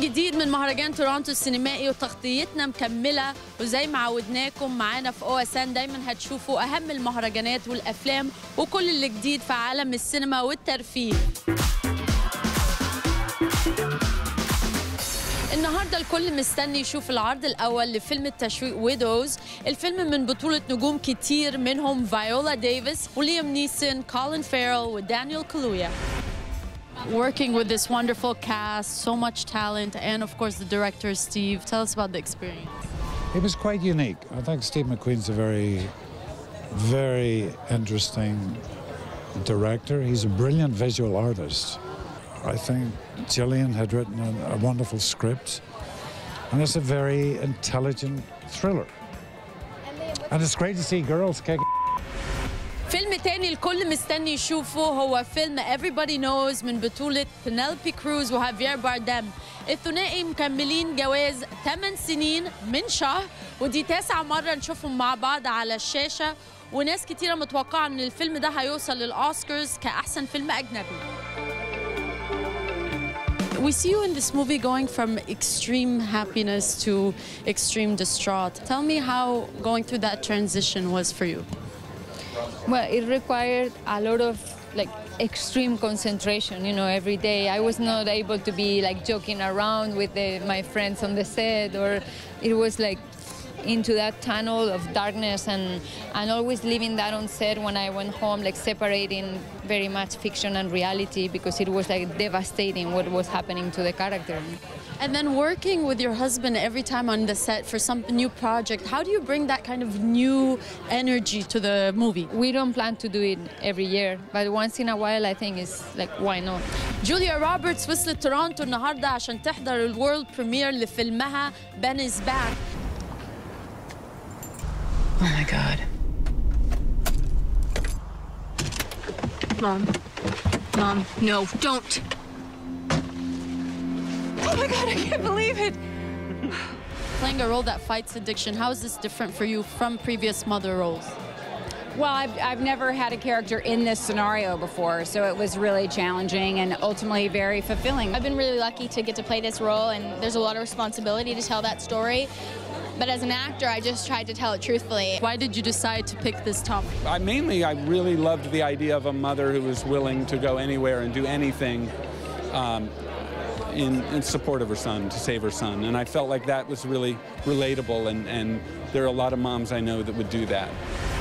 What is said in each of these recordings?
جديد من مهرجان تورونتو السينمائي وتغطيتنا مكملة. وزي ما عودناكم معانا في أو إس إن دايما هتشوفوا أهم المهرجانات والأفلام وكل اللي جديد في عالم السينما والترفيه. النهارده الكل مستني يشوف العرض الأول لفيلم التشويق ويدوز الفيلم من بطولة نجوم كتير منهم فايولا ديفيس وليام نيسون كولين فيرل ودانيال كلويا working with this wonderful cast, so much talent, and of course the director Steve. Tell us about the experience. It was quite unique. I think Steve McQueen's a very, very interesting director. He's a brilliant visual artist. I think Gillian had written a, a wonderful script, and it's a very intelligent thriller. And it's great to see girls kicking. فيلم تاني الكل مستني يشوفه هو فيلم Everybody Knows من بطولة بنيلبي كروز وهافير باردام الثنائي مكملين جواز 8 سنين من شهر ودي تاسع مرة نشوفهم مع بعض على الشاشة وناس كتيرة متوقعة إن الفيلم ده هيوصل للأوسكارز كأحسن فيلم أجنبي We see you in this movie going from extreme happiness to extreme distraught. Tell me how going through that transition was for you. Well, it required a lot of like extreme concentration, you know, every day. I was not able to be like joking around with the, my friends on the set, or it was like into that tunnel of darkness and, and always leaving that on set when I went home, like separating very much fiction and reality because it was like devastating what was happening to the character. And then working with your husband every time on the set for some new project, how do you bring that kind of new energy to the movie? We don't plan to do it every year, but once in a while I think it's like, why not? جوليا روبرتس وصلت تورونتو النهارده عشان تحضر الورلد بريمير لفيلمها Ben is Back. Oh my god. Mom. Mom, no, don't. Oh my god, I can't believe it. Playing a role that fights addiction, how is this different for you from previous mother roles? Well, I've, I've never had a character in this scenario before, so it was really challenging and ultimately very fulfilling. I've been really lucky to get to play this role, and there's a lot of responsibility to tell that story. But as an actor, I just tried to tell it truthfully. Why did you decide to pick this topic? I mainly, I really loved the idea of a mother who was willing to go anywhere and do anything um, in, in support of her son, to save her son. And I felt like that was really relatable, and, and there are a lot of moms I know that would do that.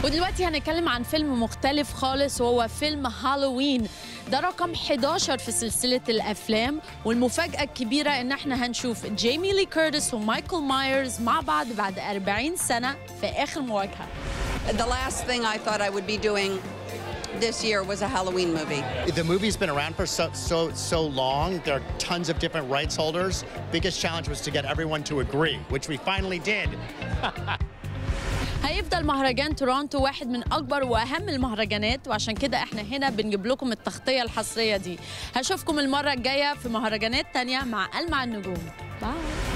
ودلوقتي هنتكلم عن فيلم مختلف خالص وهو فيلم هالوين ده رقم 11 في سلسلة الأفلام والمفاجأة الكبيرة إن إحنا هنشوف جيمي لي كيرتس ومايكل مايرز مع بعض بعد 40 سنة في آخر مواجهة The last thing I thought I would be doing this year was a Halloween movie. The movie's been around for so so so long. There are tons of different rights holders. Biggest challenge was to get everyone to agree, which we finally did. هيفضل مهرجان تورونتو واحد من أكبر وأهم المهرجانات وعشان كده إحنا هنا بنجيب لكم التغطية الحصرية دي. هشوفكم المرة الجاية في مهرجانات تانية مع ألمع النجوم. باي.